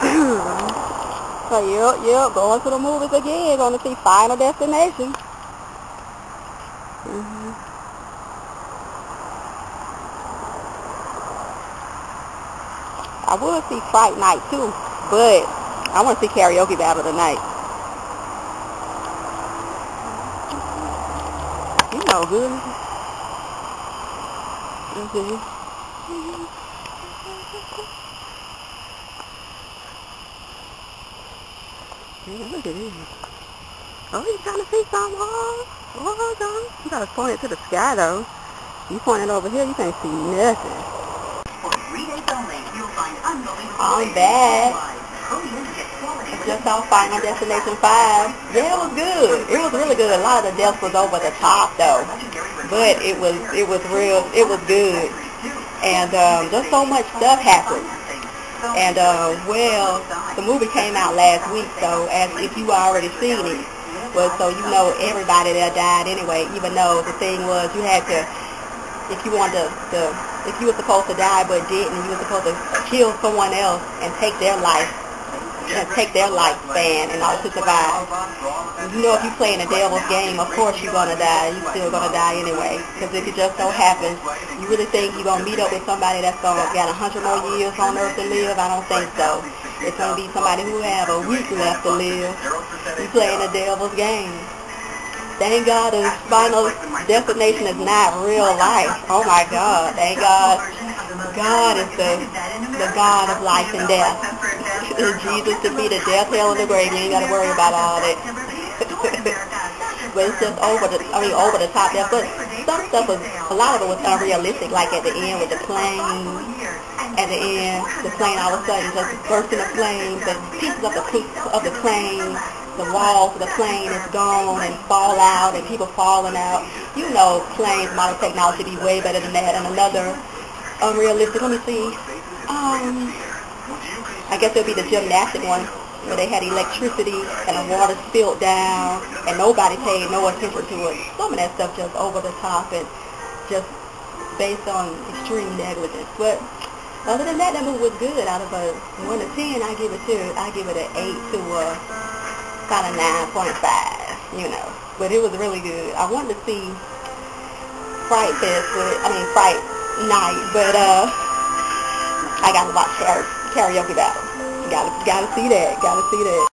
so, yep, yep, going to the movies again, going to see Final Destination. Mm -hmm. I would see Fright Night too, but I want to see Karaoke Battle tonight. You know, good. Mm -hmm. Look at this. Oh, he's trying to see something. Oh, oh, God. You gotta point it to the sky, though. You point it over here, you can't see nothing. I'm back. Just on Final Destination 5. Yeah, it was good. It was really good. A lot of the deaths was over the top, though. But it was, it was real, it was good. And um, just so much stuff happened. And, uh, well, the movie came out last week, so as if you already seen it, well, so you know everybody that died anyway, even though the thing was you had to, if you wanted to, to if you were supposed to die but didn't, you were supposed to kill someone else and take their life, and take their lifespan in order to survive. You know, if you play in a devil's game, of course you're going to die. You're still going to die anyway. Because if it just so happens, you really think you're going to meet up with somebody that's going to got a hundred more years on earth to live? I don't think so. It's going to be somebody who have a week left to live. You playing a devil's game. Thank God the final destination is not real life. Oh my God. Thank God. God is the, the God of life and death. Jesus defeated death, hell, and the grave. You ain't got to worry about all that. but it's just over the, I mean, over the top there. But some stuff was, a lot of it was unrealistic, like at the end with the plane. At the end, the plane all of a sudden just burst into flames, and pieces of the, of the plane the walls of the plane is gone and fall out and people falling out. You know planes, modern technology be way better than that. And another unrealistic, let me see, um, I guess it'll be the gymnastic one where they had electricity and the water spilled down and nobody paid no attention to it. Some of that stuff just over the top and just based on extreme negligence. But other than that, that movie was good. Out of a 1 to 10, I give it to, I give it an 8 to a kind of 9.5, you know. But it was really good. I wanted to see Fright Fest, but, I mean Fright Night, but uh, I got to watch karaoke battle. Gotta, gotta see that. Gotta see that.